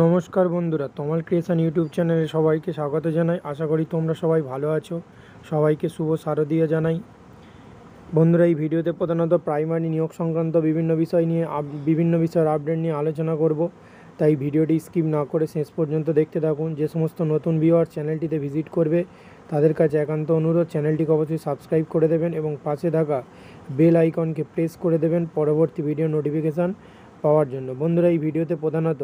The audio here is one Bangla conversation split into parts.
নমস্কার বন্ধুরা, তমাল ক্রিয়েশন ইউটিউব চ্যানেলে সবাইকে স্বাগত জানাই। আশা করি তোমরা সবাই ভালো আছো। সবাইকে শুভ শারদীয়া জানাই। বন্ধুরা, এই ভিডিওতে প্রধানত প্রাইমারি নিয়োগ সংক্রান্ত বিভিন্ন বিষয় নিয়ে বিভিন্ন বিষয়ের আপডেট নিয়ে আলোচনা করব। তাই ভিডিওটি স্কিপ না করে শেষ পর্যন্ত দেখতে থাকুন। যে সমস্ত নতুন ভিউয়ার চ্যানেলটিতে ভিজিট করবে, তাদের কাছে একান্ত অনুরোধ, চ্যানেলটিকে অবশ্যই সাবস্ক্রাইব করে দেবেন এবং পাশে থাকা বেল আইকনকে প্রেস করে দেবেন পরবর্তী ভিডিও নোটিফিকেশান পাওয়ার জন্য। বন্ধুরা, এই ভিডিওতে প্রধানত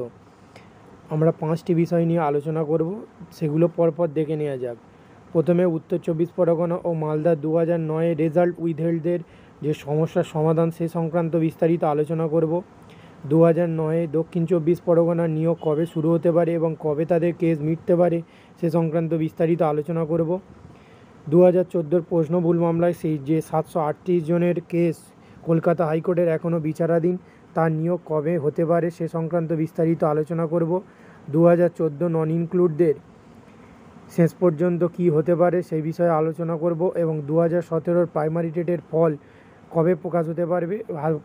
আমরা পাঁচটি বিষয় নিয়ে আলোচনা করব, সেগুলো পরপর দেখে নেওয়া যাক। প্রথমে উত্তর চব্বিশ পরগনা ও মালদা দু হাজার নয় রেজাল্ট উইথহেল্ডদের যে সমস্যার সমাধান সে সংক্রান্ত বিস্তারিত আলোচনা করব। দু হাজার নয়ে দক্ষিণ চব্বিশ পরগনার নিয়োগ কবে শুরু হতে পারে এবং কবে তাদের কেস মিটতে পারে, সে সংক্রান্ত বিস্তারিত আলোচনা করব। দু হাজার চোদ্দোর প্রশ্ন ভুল মামলায় সেই যে সাতশো আটত্রিশ জনের কেস কলকাতা হাইকোর্টের এখনও বিচারাধীন, তার নিয়োগ কবে হতে পারে সে সংক্রান্ত বিস্তারিত আলোচনা করব। দু হাজার চোদ্দ নন ইনক্লুডদের শেষ পর্যন্ত কি হতে পারে সেই বিষয়ে আলোচনা করব এবং দু হাজার সতেরোর প্রাইমারি টেটের ফল কবে প্রকাশ হতে পারবে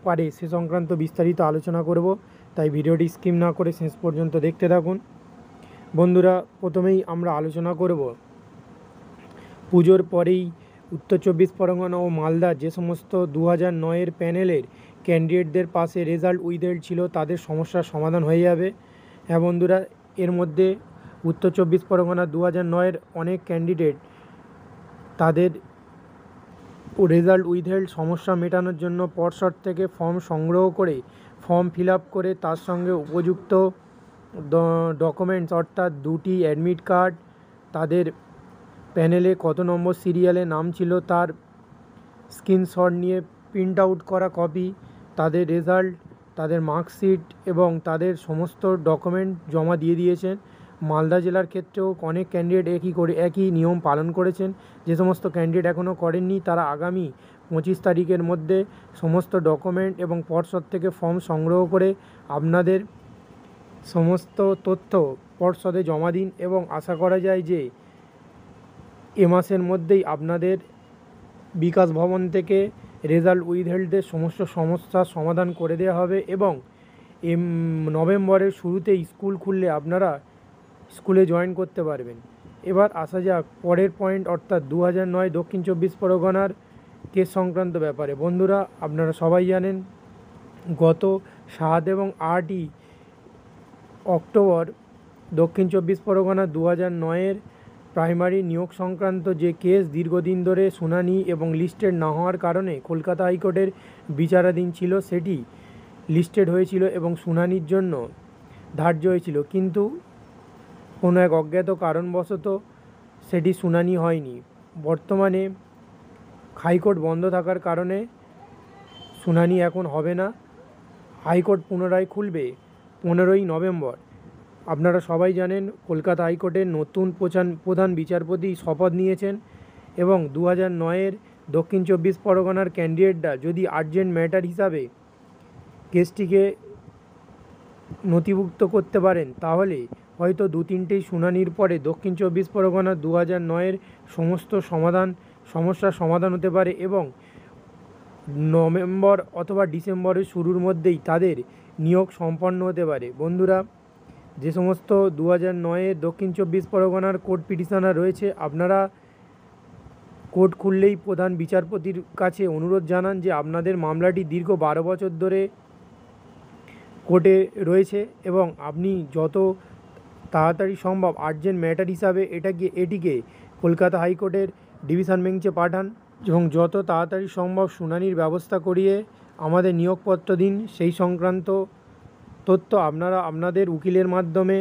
পারে সে সংক্রান্ত বিস্তারিত আলোচনা করব। তাই ভিডিওটি স্কিম না করে শেষ পর্যন্ত দেখতে থাকুন। বন্ধুরা, প্রথমেই আমরা আলোচনা করব পুজোর পরেই উত্তর চব্বিশ পরগনা ও মালদা যে সমস্ত দু হাজার নয়ের প্যানেলের ক্যান্ডিডেটদের পাশে রেজাল্ট উইথহেল্ড ছিল, তাদের সমস্যার সমাধান হয়ে যাবে। হ্যাঁ বন্ধুরা, এর মধ্যে উত্তর চব্বিশ পরগনা দু হাজার নয়ের অনেক ক্যান্ডিডেট তাদের রেজাল্ট উইথহেল্ড সমস্যা মেটানোর জন্য পর্ষদ থেকে ফর্ম সংগ্রহ করে ফর্ম ফিল আপ করে তার সঙ্গে উপযুক্ত ডকুমেন্টস অর্থাৎ দুটি অ্যাডমিট কার্ড তাদের প্যানেলে কত নম্বর সিরিয়ালে নাম ছিল তার স্ক্রিনশট নিয়ে প্রিন্ট আউট করা কপি তাদের রেজাল্ট তাদের মার্কশিট এবং তাদের সমস্ত ডকুমেন্ট জমা দিয়ে দিয়েছেন। মালদা জেলার ক্ষেত্রেও অনেক ক্যান্ডিডেট একই করে, একই নিয়ম পালন করেছেন। যে সমস্ত ক্যান্ডিডেট এখনও করেননি, তারা আগামী পঁচিশ তারিখের মধ্যে সমস্ত ডকুমেন্ট এবং পর্ষদ থেকে ফর্ম সংগ্রহ করে আপনাদের সমস্ত তথ্য পর্ষদে জমা দিন এবং আশা করা যায় যে এ মাসের মধ্যেই আপনাদের বিকাশ ভবন থেকে রেজাল্ট উইথহেল্ডদের সমস্ত সমস্যার সমাধান করে দেওয়া হবে এবং এম, নভেম্বরের শুরুতে স্কুল খুললে আপনারা স্কুলে জয়েন করতে পারবেন। এবার আসা যাক পরের পয়েন্ট, অর্থাৎ দু নয় দক্ষিণ চব্বিশ পরগনার কেস সংক্রান্ত ব্যাপারে। বন্ধুরা, আপনারা সবাই জানেন, গত সাত এবং আটই অক্টোবর দক্ষিণ চব্বিশ পরগনা দু হাজার নয়ের প্রাইমারি নিয়োগ সংক্রান্ত যে কেস দীর্ঘদিন ধরে শুনানি এবং লিস্টেড না হওয়ার কারণে কলকাতা হাইকোর্টের বিচারাধীন ছিল সেটি লিস্টেড হয়েছিল এবং শুনানির জন্য ধার্য হয়েছিল। কিন্তু কোনো এক অজ্ঞাত কারণবশত সেটি শুনানি হয়নি। বর্তমানে হাইকোর্ট বন্ধ থাকার কারণে শুনানি এখন হবে না। হাইকোর্ট পুনরায় খুলবে পনেরোই নভেম্বর। আপনারা সবাই জানেন কলকাতা হাইকোর্টের নতুন প্রচান প্রধান বিচারপতি শপথ নিয়েছেন এবং দু হাজার নয়ের দক্ষিণ চব্বিশ পরগনার ক্যান্ডিডেটরা যদি আর্জেন্ট ম্যাটার হিসাবে কেসটিকে নথিভুক্ত করতে পারেন, তাহলে হয়তো দু তিনটেই শুনানির পরে দক্ষিণ চব্বিশ পরগনা দু হাজার নয়ের সমস্ত সমাধান সমস্যার সমাধান হতে পারে এবং নভেম্বর অথবা ডিসেম্বরের শুরুর মধ্যেই তাদের নিয়োগ সম্পন্ন হতে পারে। বন্ধুরা যে সমস্ত দু হাজার নয়ে দক্ষিণ চব্বিশ পরগনার কোর্ট পিটিশনার রয়েছে, আপনারা কোর্ট খুললেই প্রধান বিচারপতির কাছে অনুরোধ জানান যে আপনাদের মামলাটি দীর্ঘ বারো বছর ধরে কোর্টে রয়েছে এবং আপনি যত তাড়াতাড়ি সম্ভব আর্জেন্ট ম্যাটার হিসাবে এটাকে, এটিকে কলকাতা হাইকোর্টের ডিভিশন বেঞ্চে পাঠান এবং যত তাড়াতাড়ি সম্ভব শুনানির ব্যবস্থা করিয়ে আমাদের নিয়োগপত্র দিন। সেই সংক্রান্ত তথ্য আপনারা, আপনাদের উকিলের মাধ্যমে,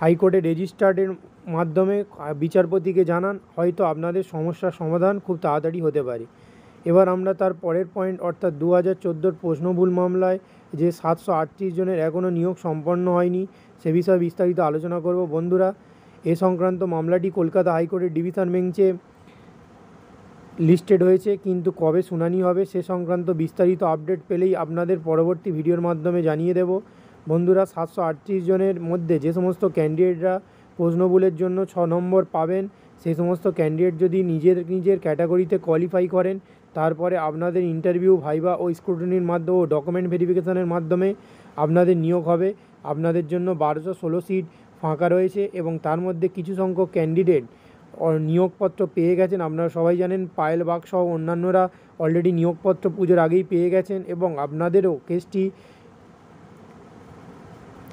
হাইকোর্টে রেজিস্টার্ডের মাধ্যমে বিচারপতিকে জানান, হয়তো আপনাদের সমস্যার সমাধান খুব তাড়াতাড়ি হতে পারে। এবার আমরা তার পরের পয়েন্ট অর্থাৎ দু হাজার চোদ্দোর প্রশ্নভুল মামলায় যে সাতশো আটত্রিশ জনের এখনও নিয়োগ সম্পন্ন হয়নি, সে বিষয়ে বিস্তারিত আলোচনা করব। বন্ধুরা, এ সংক্রান্ত মামলাটি কলকাতা হাইকোর্টের ডিভিশন বেঞ্চে লিস্টেড হয়েছে, কিন্তু কবে শুনানি হবে সে সংক্রান্ত বিস্তারিত আপডেট পেলেই আপনাদের পরবর্তী ভিডিওর মাধ্যমে জানিয়ে দেব। বন্ধুরা সাতশো আটত্রিশ জনের মধ্যে যে সমস্ত ক্যান্ডিডেটরা প্রশ্নবুলের জন্য ছ নম্বর পাবেন, সেই সমস্ত ক্যান্ডিডেট যদি নিজের নিজের ক্যাটাগরিতে কোয়ালিফাই করেন, তারপরে আপনাদের ইন্টারভিউ ভাইবা ও স্ক্রুটিনির মাধ্যমে ও ডকুমেন্ট ভেরিফিকেশনের মাধ্যমে আপনাদের নিয়োগ হবে। আপনাদের জন্য বারোশো ষোলো সিট ফাঁকা রয়েছে এবং তার মধ্যে কিছু সংখ্যক ক্যান্ডিডেট নিয়োগপত্র পেয়ে গেছেন। আপনারা সবাই জানেন পায়েল বাগ সহ অন্যান্যরা অলরেডি নিয়োগপত্র পুজোর আগেই পেয়ে গেছেন এবং আপনাদেরও কেসটি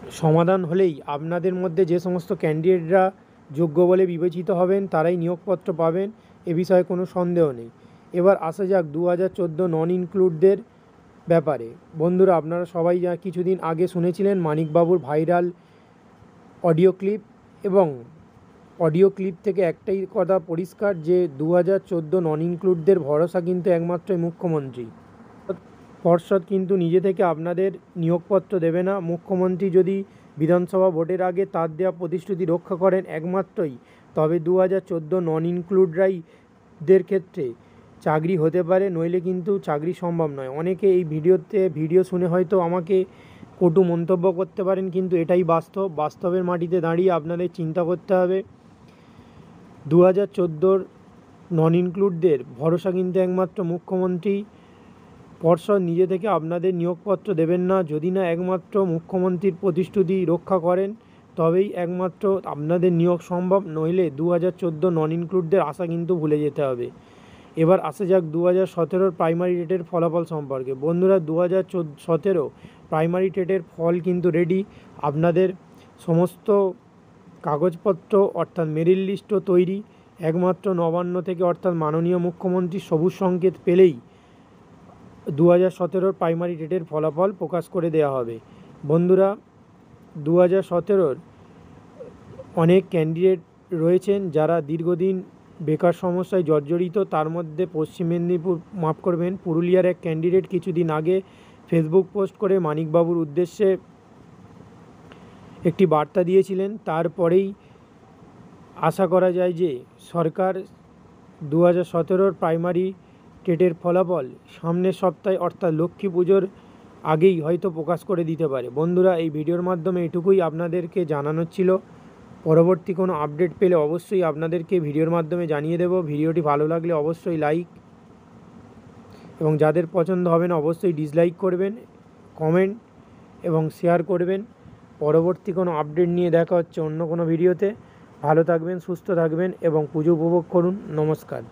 সমাধান হলেই আপনাদের মধ্যে যে সমস্ত ক্যান্ডিডেটরা যোগ্য বলে বিবেচিত হবেন, তারাই নিয়োগপত্র পাবেন, এ বিষয়ে কোনো সন্দেহ নেই। এবার আসা যাক দু হাজার চোদ্দ নন ইনক্লুডদের ব্যাপারে। বন্ধুরা, আপনারা সবাই যা কিছুদিন আগে শুনেছিলেন মানিকবাবুর ভাইরাল অডিও ক্লিপ এবং অডিও ক্লিপ থেকে একটাই কথা পরিষ্কার যে দু হাজার চোদ্দ নন ইনক্লুডদের ভরসা কিন্তু একমাত্রই মুখ্যমন্ত্রী। পর্ষদ কিন্তু নিজে থেকে আপনাদের নিয়োগপত্র দেবে না। মুখ্যমন্ত্রী যদি বিধানসভা ভোটের আগে তার দেওয়া প্রতিশ্রুতি রক্ষা করেন একমাত্রই, তবে দু হাজার চোদ্দ নন ইনক্লুডরাই দের ক্ষেত্রে চাকরি হতে পারে, নইলে কিন্তু চাকরি সম্ভব নয়। অনেকে এই ভিডিওতে, ভিডিও শুনে হয়তো আমাকে কটু মন্তব্য করতে পারেন, কিন্তু এটাই বাস্তব। বাস্তবের মাটিতে দাঁড়িয়ে আপনাদের চিন্তা করতে হবে। দু হাজার চোদ্দোর নন ইনক্লুডদের ভরসা কিন্তু একমাত্র মুখ্যমন্ত্রী পর্ষদ নিজে থেকে আপনাদের নিয়োগপত্র দেবেন না। যদি না একমাত্র মুখ্যমন্ত্রীর প্রতিশ্রুতি রক্ষা করেন, তবেই একমাত্র আপনাদের নিয়োগ সম্ভব। নইলে দু হাজার চোদ্দ নন ইনক্লুডদের আশা কিন্তু ভুলে যেতে হবে। এবার আসা যাক দু হাজার সতেরোর প্রাইমারি টেটের ফলাফল সম্পর্কে। বন্ধুরা দু হাজার সতেরো প্রাইমারি টেটের ফল কিন্তু রেডি আপনাদের সমস্ত কাগজপত্র, অর্থাৎ মেরিট লিস্টও তৈরি। একমাত্র নবান্ন থেকে অর্থাৎ মাননীয় মুখ্যমন্ত্রী সবুজ সংকেত পেলেই দু হাজার সতেরোর প্রাইমারি টেটের ফলাফল প্রকাশ করে দেওয়া হবে। বন্ধুরা দু হাজার সতেরোর অনেক ক্যান্ডিডেট রয়েছেন যারা দীর্ঘদিন বেকার সমস্যায় জর্জরিত, তার মধ্যে পশ্চিম মেদিনীপুর, মাফ করবেন, পুরুলিয়ার এক ক্যান্ডিডেট কিছুদিন আগে ফেসবুক পোস্ট করে মানিকবাবুর উদ্দেশ্যে একটি বার্তা দিয়েছিলেন। তারপরেই আশা করা যায় যে সরকার দু হাজার সতেরোর প্রাইমারি টেটের ফলাফল সামনের সপ্তাহে, অর্থাৎ লক্ষ্মী পুজোর আগেই হয়তো প্রকাশ করে দিতে পারে। বন্ধুরা, এই ভিডিওর মাধ্যমে এটুকুই আপনাদেরকে জানানোর ছিল। পরবর্তী কোনো আপডেট পেলে অবশ্যই আপনাদেরকে ভিডিওর মাধ্যমে জানিয়ে দেব। ভিডিওটি ভালো লাগলে অবশ্যই লাইক এবং যাদের পছন্দ হবে না অবশ্যই ডিসলাইক করবেন, কমেন্ট এবং শেয়ার করবেন। পরবর্তী কোনো আপডেট নিয়ে দেখা হচ্ছে অন্য কোনো ভিডিওতে। ভালো থাকবেন, সুস্থ থাকবেন এবং পুজো উপভোগ করুন। নমস্কার।